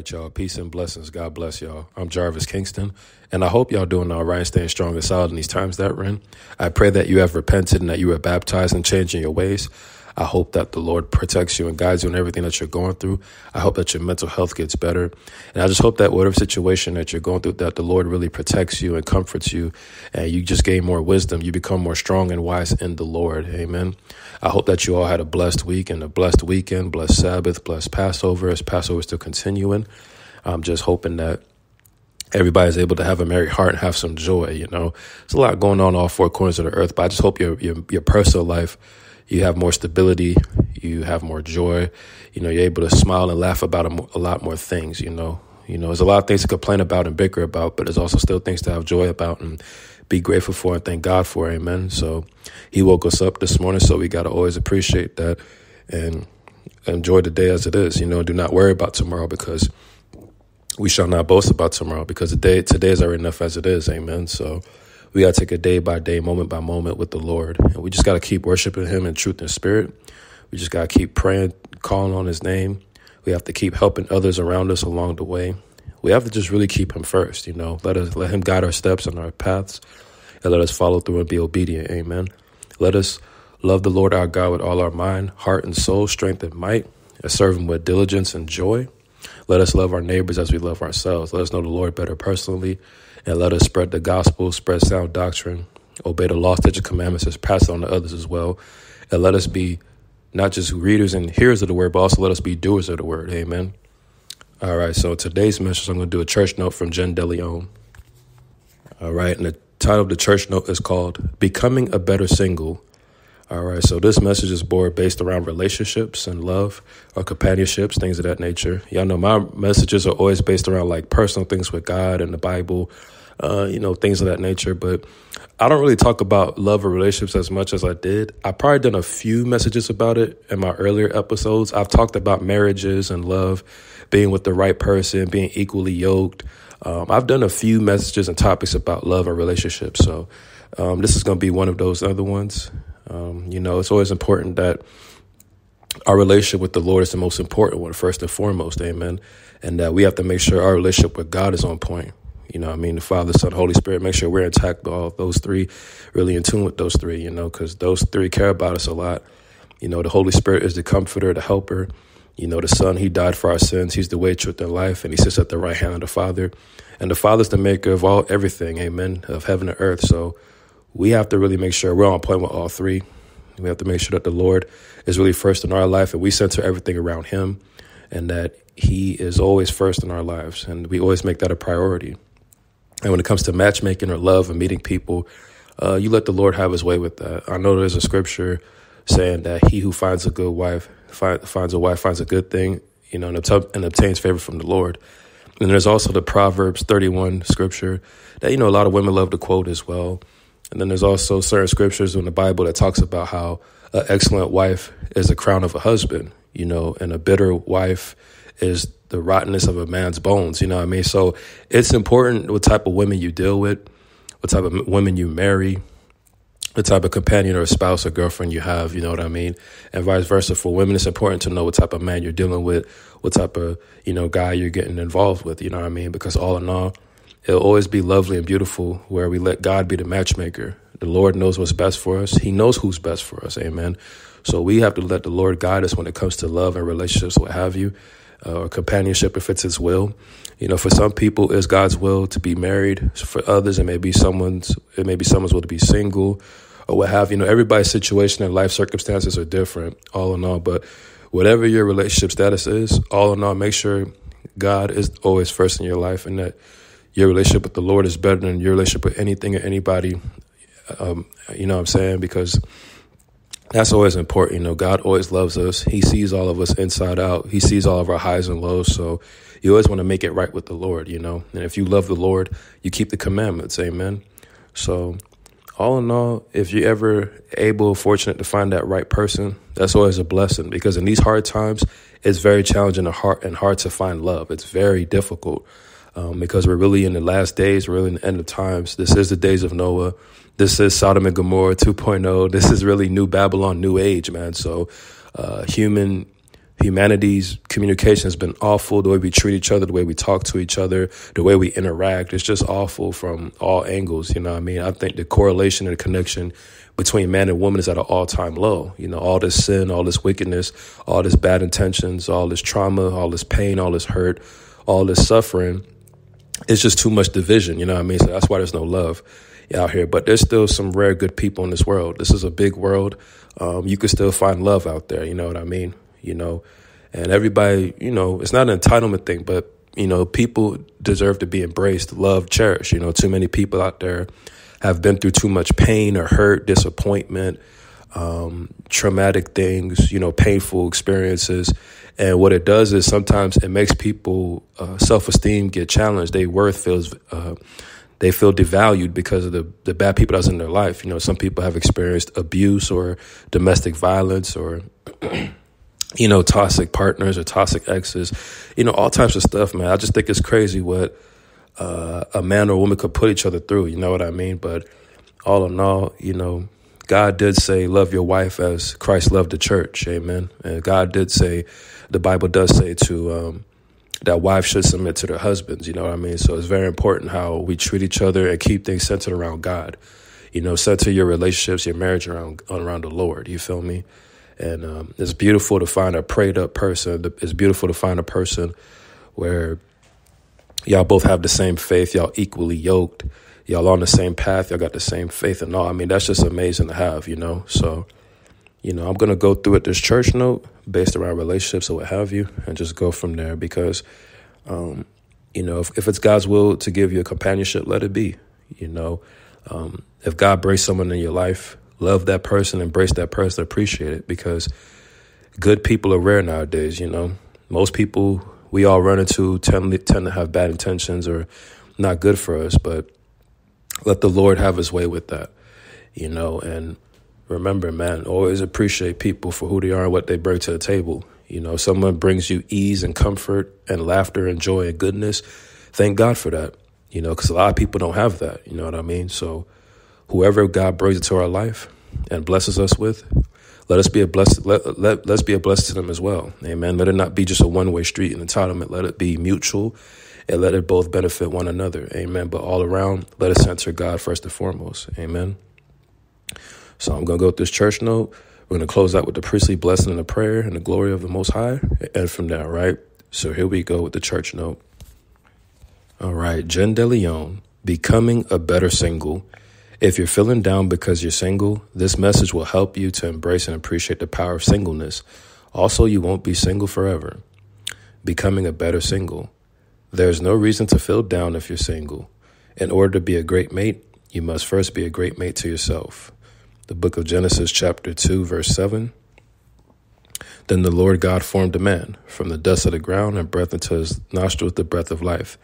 right, y'all. Peace and blessings. God bless y'all. I'm Jarvis Kingston, and I hope y'all doing all right, staying strong and solid in these times that we're in. I pray that you have repented and that you were baptized and changing your ways. I hope that the Lord protects you and guides you in everything that you're going through. I hope that your mental health gets better. And I just hope that whatever situation that you're going through, that the Lord really protects you and comforts you and you just gain more wisdom. You become more strong and wise in the Lord. Amen. I hope that you all had a blessed week and a blessed weekend, blessed Sabbath, blessed Passover as Passover is still continuing. I'm just hoping that everybody's able to have a merry heart and have some joy. You know, there's a lot going on all four corners of the earth, but I just hope your your, your personal life you have more stability, you have more joy, you know, you're able to smile and laugh about a, a, lot more things, you know. You know, there's a lot of things to complain about and bicker about, but there's also still things to have joy about and be grateful for and thank God for. Amen. So he woke us up this morning, so we got to always appreciate that and enjoy the day as it is. You know, do not worry about tomorrow because we shall not boast about tomorrow because the day today is already enough as it is. Amen. So we got to take a day by day, moment by moment with the Lord. And we just got to keep worshiping Him in truth and spirit. We just got to keep praying, calling on His name. We have to keep helping others around us along the way. We have to just really keep Him first, you know. Let us let Him guide our steps and our paths, and let us follow through and be obedient. Amen. Let us love the Lord our God with all our mind, heart, and soul, strength and might, and serve Him with diligence and joy. Let us love our neighbors as we love ourselves. Let us know the Lord better personally and let us spread the gospel, spread sound doctrine, obey the law, statutes, commandments, and pass it on to others as well. And let us be not just readers and hearers of the word, but also let us be doers of the word. Amen. All right, so today's message, I'm going to do a church note from Jen DeLeon. All right, and the title of the church note is called Becoming a Better Single all right, so this message is more based around relationships and love or companionships, things of that nature. Y'all know my messages are always based around like personal things with God and the Bible, uh, you know, things of that nature. But I don't really talk about love or relationships as much as I did. I've probably done a few messages about it in my earlier episodes. I've talked about marriages and love, being with the right person, being equally yoked. Um, I've done a few messages and topics about love and relationships. So um, this is going to be one of those other ones. Um, you know, it's always important that our relationship with the Lord is the most important one, first and foremost, amen. And that we have to make sure our relationship with God is on point. You know, I mean, the Father, Son, Holy Spirit, make sure we're intact all those three, really in tune with those three, you know, because those three care about us a lot. You know, the Holy Spirit is the comforter, the helper. You know, the Son, He died for our sins. He's the way, truth, and life, and He sits at the right hand of the Father. And the Father's the maker of all everything, amen, of heaven and earth. So we have to really make sure we're on point with all three. We have to make sure that the Lord is really first in our life and we center everything around Him and that He is always first in our lives. And we always make that a priority. And when it comes to matchmaking or love and meeting people, uh, you let the Lord have His way with that. I know there's a scripture saying that he who finds a good wife find, finds a wife finds a good thing, you know, and, and obtains favor from the Lord. And there's also the Proverbs 31 scripture that, you know, a lot of women love to quote as well. And then there's also certain scriptures in the Bible that talks about how an excellent wife is the crown of a husband, you know, and a bitter wife is the rottenness of a man's bones, you know what I mean? So it's important what type of women you deal with, what type of women you marry, the type of companion or spouse or girlfriend you have, you know what I mean? And vice versa. For women, it's important to know what type of man you're dealing with, what type of, you know, guy you're getting involved with, you know what I mean? Because all in all, It'll always be lovely and beautiful where we let God be the matchmaker. The Lord knows what's best for us. He knows who's best for us. Amen. So we have to let the Lord guide us when it comes to love and relationships, what have you, uh, or companionship if it's His will. You know, for some people, it's God's will to be married. For others, it may be someone's. It may be someone's will to be single, or what have you. You know, everybody's situation and life circumstances are different. All in all, but whatever your relationship status is, all in all, make sure God is always first in your life, and that your relationship with the Lord is better than your relationship with anything or anybody. Um, you know what I'm saying? Because that's always important. You know, God always loves us. He sees all of us inside out. He sees all of our highs and lows. So you always want to make it right with the Lord, you know? And if you love the Lord, you keep the commandments. Amen. So all in all, if you're ever able, fortunate to find that right person, that's always a blessing because in these hard times, it's very challenging and hard, and hard to find love. It's very difficult um, because we're really in the last days, we're really in the end of times. This is the days of Noah. This is Sodom and Gomorrah 2.0. This is really new Babylon, new age, man. So uh, human humanity's communication has been awful. The way we treat each other, the way we talk to each other, the way we interact, it's just awful from all angles. You know I mean? I think the correlation and the connection between man and woman is at an all time low. You know, all this sin, all this wickedness, all this bad intentions, all this trauma, all this pain, all this hurt, all this suffering. It's just too much division. You know what I mean? So that's why there's no love out here. But there's still some rare good people in this world. This is a big world. Um, you can still find love out there. You know what I mean? You know, and everybody, you know, it's not an entitlement thing, but you know, people deserve to be embraced, loved, cherished. You know, too many people out there have been through too much pain or hurt, disappointment, um, traumatic things, you know, painful experiences. And what it does is sometimes it makes people uh, self esteem get challenged. Their worth feels uh, they feel devalued because of the, the bad people that's in their life. You know, some people have experienced abuse or domestic violence or, you know, toxic partners or toxic exes, you know, all types of stuff, man. I just think it's crazy what uh, a man or a woman could put each other through. You know what I mean? But all in all, you know, God did say, love your wife as Christ loved the church. Amen. And God did say, the Bible does say to, um, that wives should submit to their husbands. You know what I mean? So it's very important how we treat each other and keep things centered around God. You know, center your relationships, your marriage around around the Lord. You feel me? And um, it's beautiful to find a prayed up person. It's beautiful to find a person where y'all both have the same faith. Y'all equally yoked. Y'all on the same path. Y'all got the same faith and all. I mean, that's just amazing to have. You know, so you know, I'm going to go through it this church note based around relationships or what have you, and just go from there because, um, you know, if, if it's God's will to give you a companionship, let it be. You know, um, if God brings someone in your life, love that person, embrace that person, appreciate it because good people are rare nowadays. You know, most people we all run into tend, tend to have bad intentions or not good for us, but let the Lord have his way with that, you know, and remember, man, always appreciate people for who they are and what they bring to the table. You know, someone brings you ease and comfort and laughter and joy and goodness. Thank God for that, you know, because a lot of people don't have that. You know what I mean? So, whoever God brings into our life and blesses us with, let us be a blessed. Let, let let's be a blessing to them as well. Amen. Let it not be just a one way street and entitlement. Let it be mutual, and let it both benefit one another. Amen. But all around, let us center God first and foremost. Amen. So I'm going to go with this church note. We're going to close out with the priestly blessing and the prayer and the glory of the Most High. And from there, right? So here we go with the church note. All right, Jen De Leon, becoming a better single. If you're feeling down because you're single, this message will help you to embrace and appreciate the power of singleness. Also, you won't be single forever. Becoming a better single. There's no reason to feel down if you're single. In order to be a great mate, you must first be a great mate to yourself the book of Genesis, chapter 2, verse 7. Then the Lord God formed a man from the dust of the ground and breathed into his nostrils the breath of life,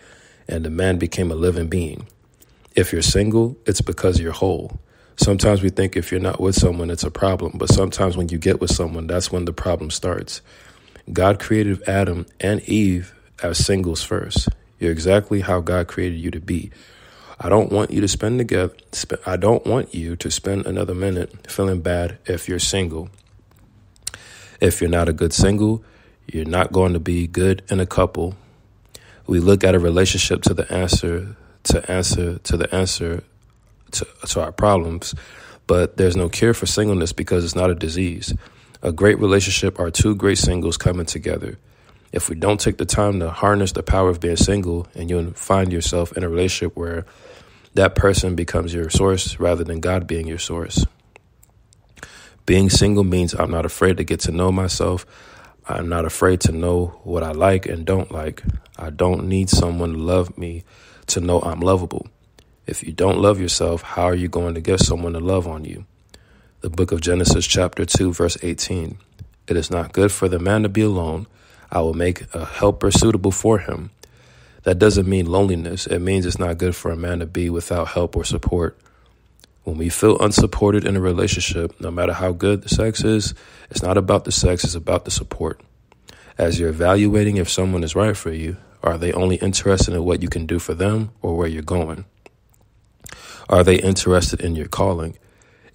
and the man became a living being. If you're single, it's because you're whole. Sometimes we think if you're not with someone, it's a problem, but sometimes when you get with someone, that's when the problem starts. God created Adam and Eve as singles first. You're exactly how God created you to be. I don't want you to spend together. I don't want you to spend another minute feeling bad if you're single. If you're not a good single, you're not going to be good in a couple. We look at a relationship to the answer to answer to the answer to, to our problems, but there's no cure for singleness because it's not a disease. A great relationship are two great singles coming together. If we don't take the time to harness the power of being single, and you'll find yourself in a relationship where that person becomes your source rather than God being your source. Being single means I'm not afraid to get to know myself. I'm not afraid to know what I like and don't like. I don't need someone to love me to know I'm lovable. If you don't love yourself, how are you going to get someone to love on you? The book of Genesis, chapter 2, verse 18. It is not good for the man to be alone. I will make a helper suitable for him. That doesn't mean loneliness. It means it's not good for a man to be without help or support. When we feel unsupported in a relationship, no matter how good the sex is, it's not about the sex, it's about the support. As you're evaluating if someone is right for you, are they only interested in what you can do for them or where you're going? Are they interested in your calling?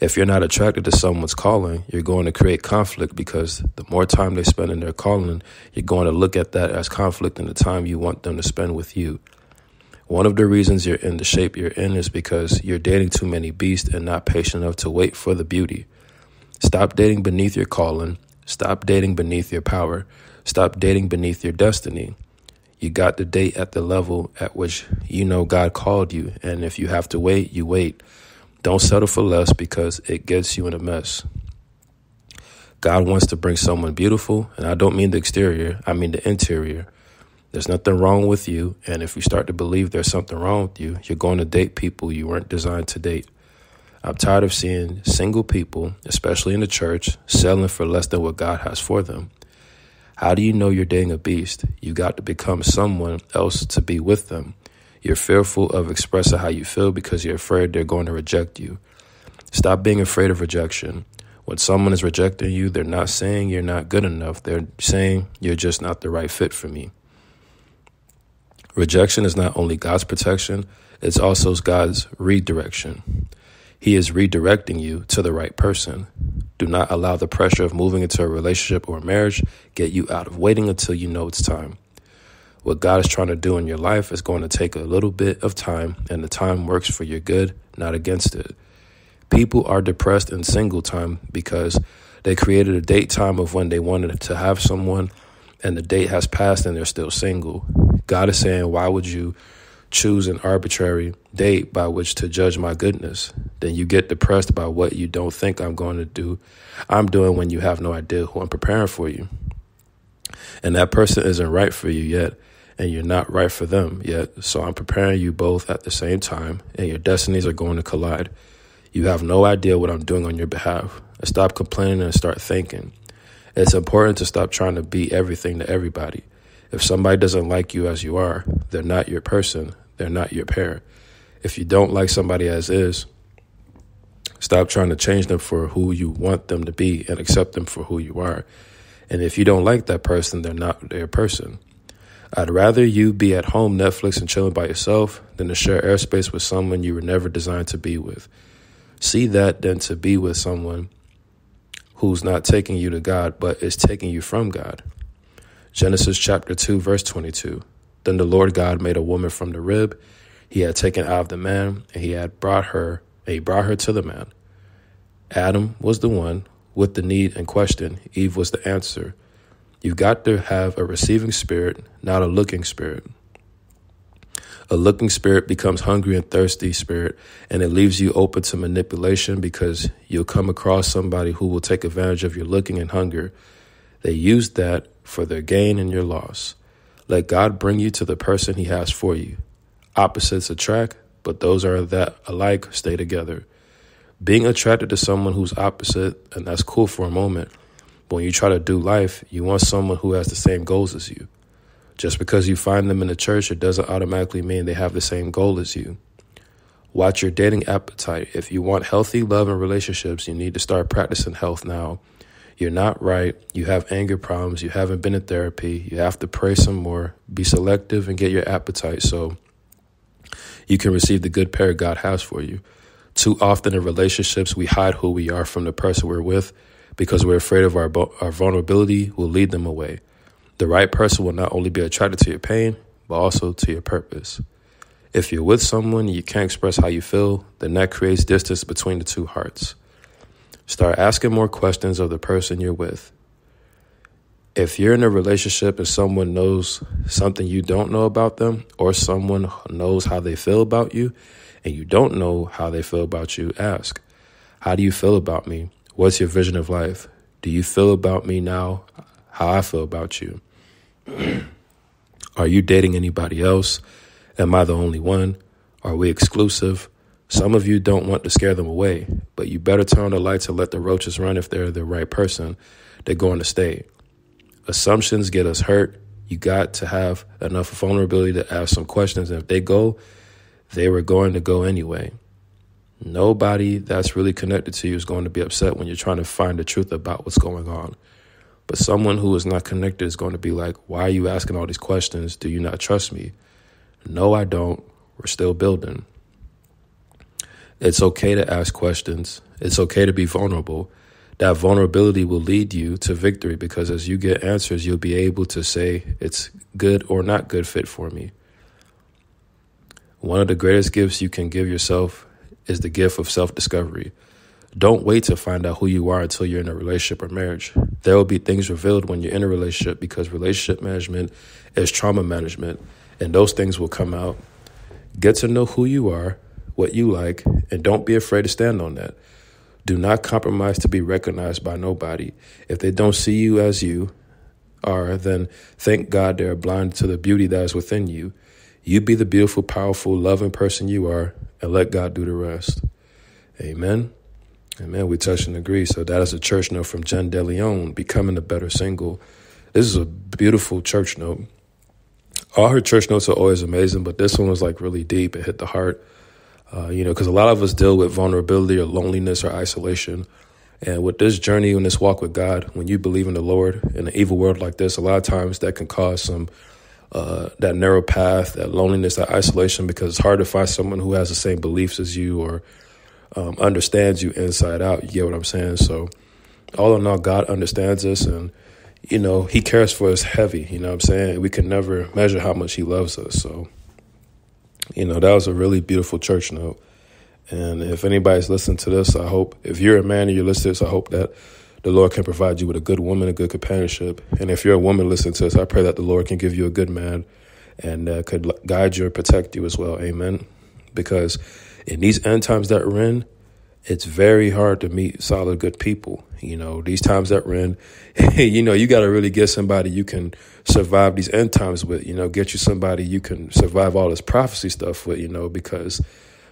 If you're not attracted to someone's calling, you're going to create conflict because the more time they spend in their calling, you're going to look at that as conflict in the time you want them to spend with you. One of the reasons you're in the shape you're in is because you're dating too many beasts and not patient enough to wait for the beauty. Stop dating beneath your calling. Stop dating beneath your power. Stop dating beneath your destiny. You got to date at the level at which you know God called you. And if you have to wait, you wait. Don't settle for less because it gets you in a mess. God wants to bring someone beautiful, and I don't mean the exterior, I mean the interior. There's nothing wrong with you, and if you start to believe there's something wrong with you, you're going to date people you weren't designed to date. I'm tired of seeing single people, especially in the church, selling for less than what God has for them. How do you know you're dating a beast? You got to become someone else to be with them. You're fearful of expressing how you feel because you're afraid they're going to reject you. Stop being afraid of rejection. When someone is rejecting you, they're not saying you're not good enough. They're saying you're just not the right fit for me. Rejection is not only God's protection, it's also God's redirection. He is redirecting you to the right person. Do not allow the pressure of moving into a relationship or marriage get you out of waiting until you know it's time. What God is trying to do in your life is going to take a little bit of time, and the time works for your good, not against it. People are depressed in single time because they created a date time of when they wanted to have someone, and the date has passed and they're still single. God is saying, Why would you choose an arbitrary date by which to judge my goodness? Then you get depressed by what you don't think I'm going to do. I'm doing when you have no idea who I'm preparing for you. And that person isn't right for you yet and you're not right for them yet. So I'm preparing you both at the same time, and your destinies are going to collide. You have no idea what I'm doing on your behalf. Stop complaining and start thinking. It's important to stop trying to be everything to everybody. If somebody doesn't like you as you are, they're not your person, they're not your pair. If you don't like somebody as is, stop trying to change them for who you want them to be and accept them for who you are. And if you don't like that person, they're not their person. I'd rather you be at home Netflix and chilling by yourself than to share airspace with someone you were never designed to be with. See that than to be with someone who's not taking you to God, but is taking you from God. Genesis chapter 2, verse 22. Then the Lord God made a woman from the rib he had taken out of the man, and he had brought her, and he brought her to the man. Adam was the one with the need and question. Eve was the answer. You've got to have a receiving spirit, not a looking spirit. A looking spirit becomes hungry and thirsty spirit, and it leaves you open to manipulation because you'll come across somebody who will take advantage of your looking and hunger. They use that for their gain and your loss. Let God bring you to the person He has for you. Opposites attract, but those are that alike stay together. Being attracted to someone who's opposite, and that's cool for a moment, but when you try to do life, you want someone who has the same goals as you. Just because you find them in the church, it doesn't automatically mean they have the same goal as you. Watch your dating appetite. If you want healthy love and relationships, you need to start practicing health now. You're not right. You have anger problems. You haven't been in therapy. You have to pray some more. Be selective and get your appetite so you can receive the good pair God has for you. Too often in relationships, we hide who we are from the person we're with because we're afraid of our, our vulnerability will lead them away. The right person will not only be attracted to your pain, but also to your purpose. If you're with someone and you can't express how you feel, then that creates distance between the two hearts. Start asking more questions of the person you're with. If you're in a relationship and someone knows something you don't know about them, or someone knows how they feel about you, and you don't know how they feel about you, ask, How do you feel about me? What's your vision of life? Do you feel about me now how I feel about you? Are you dating anybody else? Am I the only one? Are we exclusive? Some of you don't want to scare them away, but you better turn the lights and let the roaches run if they're the right person. They're going to stay. Assumptions get us hurt. You got to have enough vulnerability to ask some questions. And if they go, they were going to go anyway. Nobody that's really connected to you is going to be upset when you're trying to find the truth about what's going on. But someone who is not connected is going to be like, Why are you asking all these questions? Do you not trust me? No, I don't. We're still building. It's okay to ask questions. It's okay to be vulnerable. That vulnerability will lead you to victory because as you get answers, you'll be able to say it's good or not good fit for me. One of the greatest gifts you can give yourself is the gift of self discovery. Don't wait to find out who you are until you're in a relationship or marriage. There will be things revealed when you're in a relationship because relationship management is trauma management, and those things will come out. Get to know who you are, what you like, and don't be afraid to stand on that. Do not compromise to be recognized by nobody. If they don't see you as you are, then thank God they're blind to the beauty that is within you. You be the beautiful, powerful, loving person you are, and let God do the rest. Amen. Amen. We touch and agree. So that is a church note from Jen DeLeon, Becoming a Better Single. This is a beautiful church note. All her church notes are always amazing, but this one was like really deep. It hit the heart. Uh, you know, because a lot of us deal with vulnerability or loneliness or isolation. And with this journey and this walk with God, when you believe in the Lord in an evil world like this, a lot of times that can cause some uh, that narrow path, that loneliness, that isolation, because it's hard to find someone who has the same beliefs as you or um, understands you inside out. You get what I'm saying? So, all in all, God understands us and, you know, He cares for us heavy. You know what I'm saying? We can never measure how much He loves us. So, you know, that was a really beautiful church note. And if anybody's listening to this, I hope, if you're a man and you're listening to this, I hope that the Lord can provide you with a good woman, a good companionship. And if you're a woman listening to this, I pray that the Lord can give you a good man and uh, could guide you and protect you as well. Amen. Because in these end times that we're in, it's very hard to meet solid, good people. You know, these times that we're in, you know, you got to really get somebody you can survive these end times with, you know, get you somebody you can survive all this prophecy stuff with, you know, because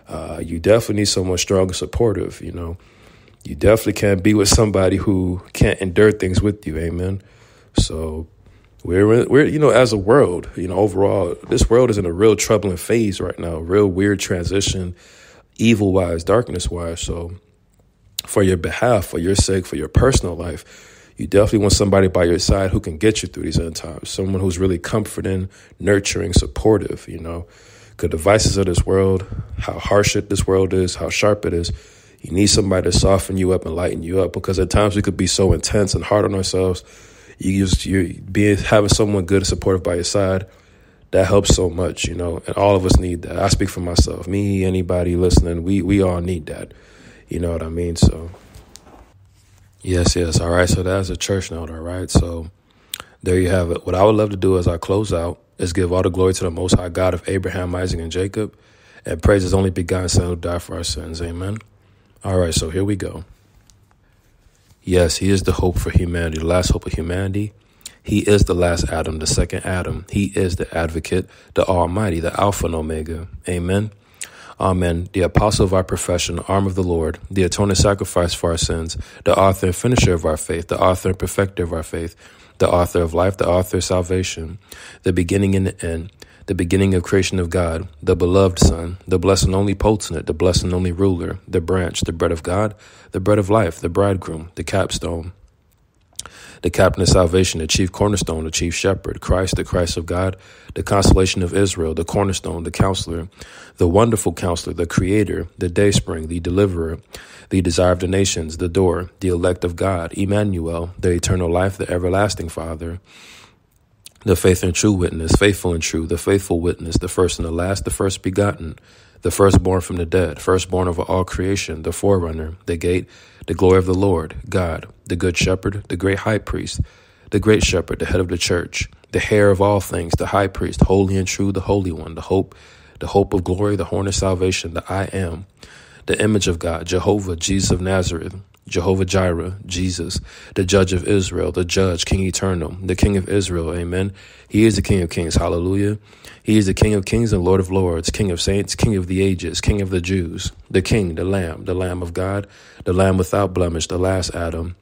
uh, you definitely need someone strong and supportive, you know. You definitely can't be with somebody who can't endure things with you. Amen. So we're we're you know as a world, you know overall, this world is in a real troubling phase right now, real weird transition, evil wise, darkness wise. So for your behalf, for your sake, for your personal life, you definitely want somebody by your side who can get you through these end times. Someone who's really comforting, nurturing, supportive. You know, the devices of this world, how harsh it this world is, how sharp it is you need somebody to soften you up and lighten you up because at times we could be so intense and hard on ourselves. You just you being having someone good and supportive by your side that helps so much, you know. And all of us need that. I speak for myself, me, anybody listening. We we all need that. You know what I mean? So yes, yes. All right. So that's a church note. All right. So there you have it. What I would love to do as I close out is give all the glory to the Most High God of Abraham, Isaac, and Jacob, and praise His only begotten Son who died for our sins. Amen. All right, so here we go. Yes, he is the hope for humanity, the last hope of humanity. He is the last Adam, the second Adam. He is the advocate, the Almighty, the Alpha and Omega. Amen. Amen. The apostle of our profession, arm of the Lord, the atoning sacrifice for our sins, the author and finisher of our faith, the author and perfecter of our faith, the author of life, the author of salvation, the beginning and the end, the beginning of creation of God, the beloved Son, the blessed and only potentate, the blessed and only ruler, the branch, the bread of God, the bread of life, the bridegroom, the capstone, the captain of salvation, the chief cornerstone, the chief shepherd, Christ, the Christ of God, the consolation of Israel, the cornerstone, the counselor, the wonderful counselor, the creator, the dayspring, the deliverer, the desire of the nations, the door, the elect of God, Emmanuel, the eternal life, the everlasting Father, the faith and true witness, faithful and true, the faithful witness, the first and the last, the first begotten, the firstborn from the dead, firstborn over all creation, the forerunner, the gate, the glory of the Lord, God, the good shepherd, the great high priest, the great shepherd, the head of the church, the heir of all things, the high priest, holy and true, the holy one, the hope, the hope of glory, the horn of salvation, the I am, the image of God, Jehovah, Jesus of Nazareth, Jehovah Jireh, Jesus, the judge of Israel, the judge, King eternal, the King of Israel. Amen. He is the King of kings. Hallelujah. He is the King of kings and Lord of lords, King of saints, King of the ages, King of the Jews, the King, the Lamb, the Lamb of God, the Lamb without blemish, the last Adam,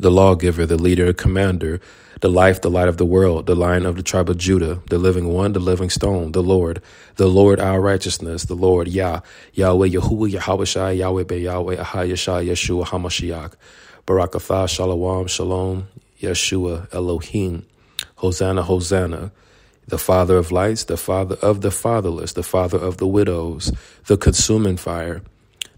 the lawgiver, the leader, commander, the life, the light of the world, the lion of the tribe of Judah, the living one, the living stone, the Lord, the Lord our righteousness, the Lord Yah, Yahweh Yahuwah, Yahweh Yahweh Be Yahweh, Ahayashai, Yeshua HaMashiach, Barakatha, Shalom, Shalom, Yeshua, Elohim, Hosanna, Hosanna, the Father of lights, the Father of the fatherless, the Father of the widows, the consuming fire,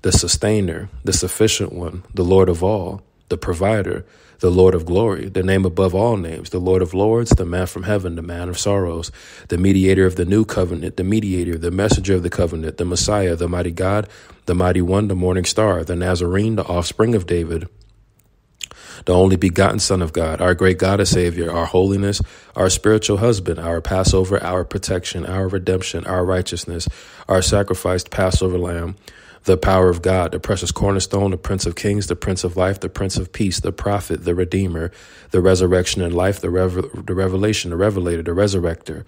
the sustainer, the sufficient one, the Lord of all, the provider, the Lord of glory, the name above all names, the Lord of lords, the man from heaven, the man of sorrows, the mediator of the new covenant, the mediator, the messenger of the covenant, the Messiah, the mighty God, the mighty one, the morning star, the Nazarene, the offspring of David, the only begotten Son of God, our great God and Savior, our holiness, our spiritual husband, our Passover, our protection, our redemption, our righteousness, our sacrificed Passover lamb, the power of God, the precious cornerstone, the Prince of Kings, the Prince of Life, the Prince of Peace, the Prophet, the Redeemer, the resurrection and life, the, rev- the revelation, the revelator, the resurrector,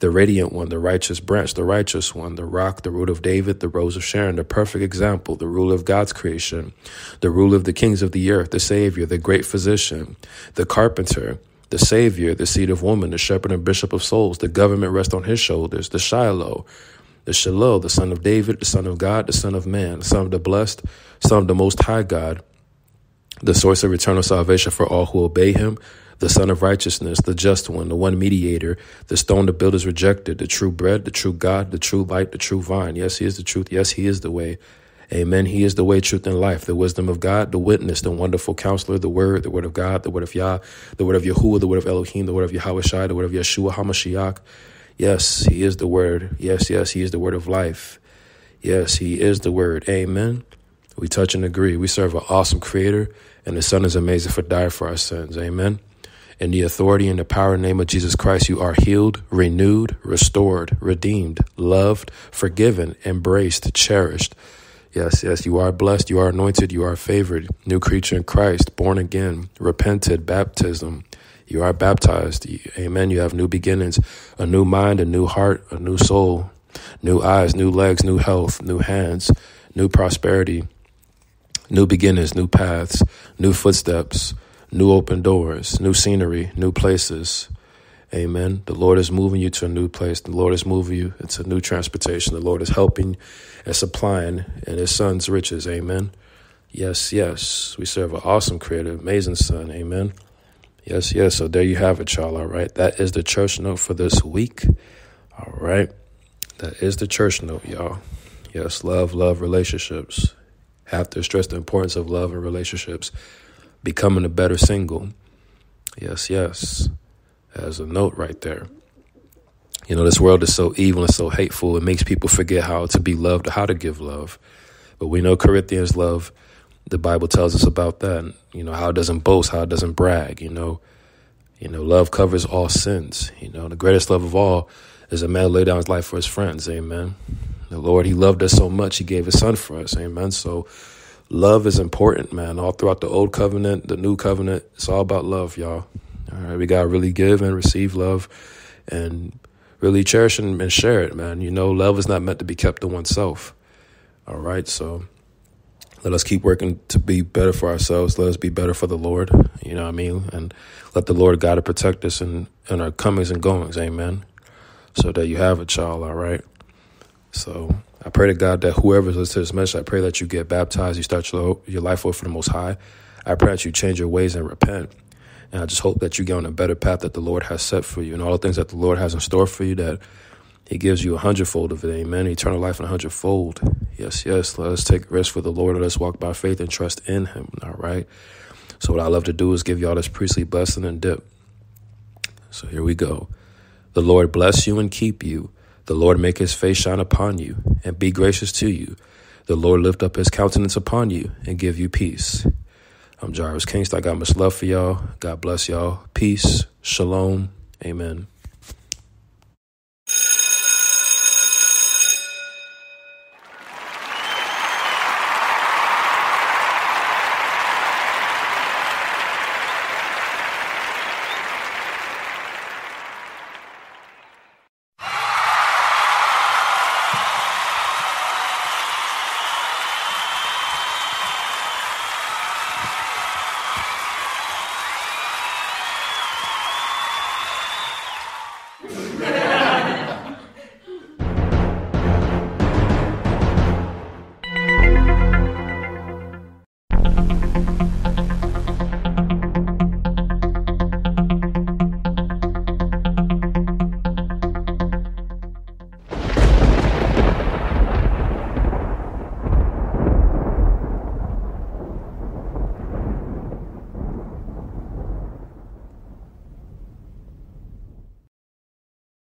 the radiant one, the righteous branch, the righteous one, the rock, the root of David, the rose of Sharon, the perfect example, the ruler of God's creation, the ruler of the kings of the earth, the Savior, the great physician, the carpenter, the Savior, the seed of woman, the shepherd and bishop of souls, the government rest on his shoulders, the Shiloh, the Shalom, the son of David, the son of God, the son of man, the son of the blessed, son of the most high God, the source of eternal salvation for all who obey him, the Sun of Righteousness, the Just One, the One Mediator, the stone the builders rejected, the true bread, the true God, the true light, the true vine. Yes, He is the truth. Yes, He is the way. Amen. He is the way, truth, and life, the wisdom of God, the witness, the wonderful counselor, the word, the word of God, the word of Yah, the word of Yahuwah, the word of Elohim, the word of Yahweh Shai, the word of Yeshua HaMashiach. Yes, He is the word. Yes, yes, He is the word of life. Yes, He is the word. Amen. We touch and agree. We serve an awesome creator, and the Son is amazing for dying for our sins. Amen. In the authority and the power and name of Jesus Christ, you are healed, renewed, restored, redeemed, loved, forgiven, embraced, cherished. Yes, yes, you are blessed, you are anointed, you are favored, new creature in Christ, born again, repented, baptism. You are baptized. Amen. You have new beginnings, a new mind, a new heart, a new soul, new eyes, new legs, new health, new hands, new prosperity, new beginnings, new paths, new footsteps new open doors, new scenery, new places. Amen. The Lord is moving you to a new place. The Lord is moving you into new transportation. The Lord is helping and supplying in His Son's riches. Amen. Yes, yes. We serve an awesome creator, amazing Son. Amen. Yes, yes. So there you have it, y'all. All right. That is the church note for this week. All right. That is the church note, y'all. Yes, love, love, relationships. Have to stress the importance of love and relationships becoming a better single. Yes, yes. As a note right there. You know, this world is so evil and so hateful, it makes people forget how to be loved how to give love. But we know Corinthians love. The Bible tells us about that. You know, how it doesn't boast, how it doesn't brag, you know. You know, love covers all sins. You know, the greatest love of all is a man lay down his life for his friends. Amen. The Lord, He loved us so much, He gave His Son for us. Amen. So love is important, man. All throughout the old covenant, the new covenant, it's all about love, y'all. All right, we gotta really give and receive love, and really cherish and share it, man. You know, love is not meant to be kept to oneself. All right, so let us keep working to be better for ourselves. Let us be better for the Lord. You know what I mean? And let the Lord God protect us in, in our comings and goings. Amen. So that you have a child, all right? So I pray to God that whoever's listening to this message, I pray that you get baptized, you start your, your life off for the Most High. I pray that you change your ways and repent. And I just hope that you get on a better path that the Lord has set for you and all the things that the Lord has in store for you that He gives you a hundredfold of it. Amen. Eternal life in a hundredfold. Yes, yes. Let us take rest for the Lord. Let us walk by faith and trust in Him. All right. So, what I love to do is give y'all this priestly blessing and dip. So, here we go. The Lord bless you and keep you. The Lord make his face shine upon you and be gracious to you. The Lord lift up his countenance upon you and give you peace. I'm Jarvis Kingston. I got much love for y'all. God bless y'all. Peace. Shalom. Amen.